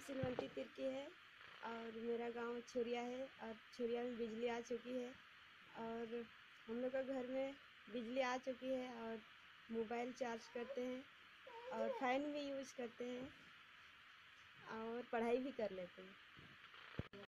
सिलवंटी तिर्की है और मेरा गाँव छुरिया है और छुरिया में बिजली आ चुकी है और हम लोग का घर में बिजली आ चुकी है और मोबाइल चार्ज करते हैं और फ़ैन भी यूज़ करते हैं और पढ़ाई भी कर लेते हैं।